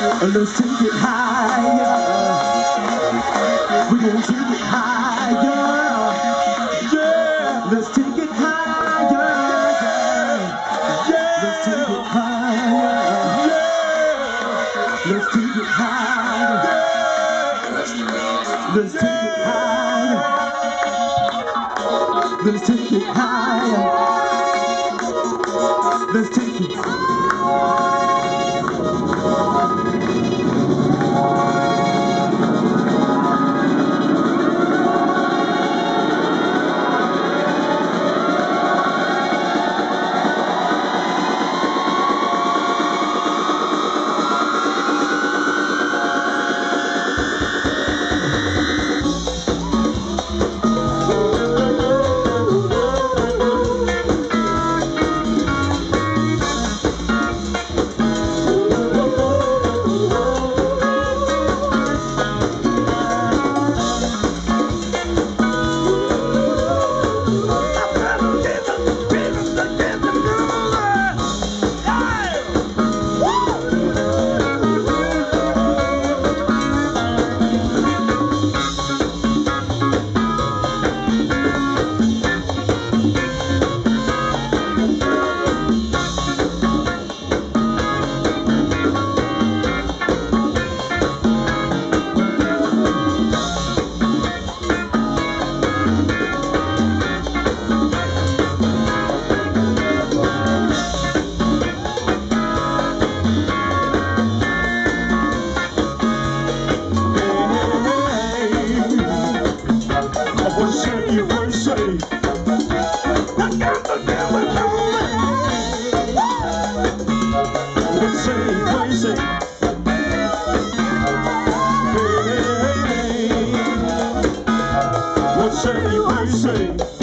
Let's take it higher. We're gonna take it higher. Yeah. Let's take it higher. Yeah. Let's take it higher. Yeah. Let's take it higher. Let's take it higher. Let's take it higher. Let's take it. I Mercedes, Mercedes. I got the devil coming. Mercedes, Mercedes. Mercedes, Mercedes.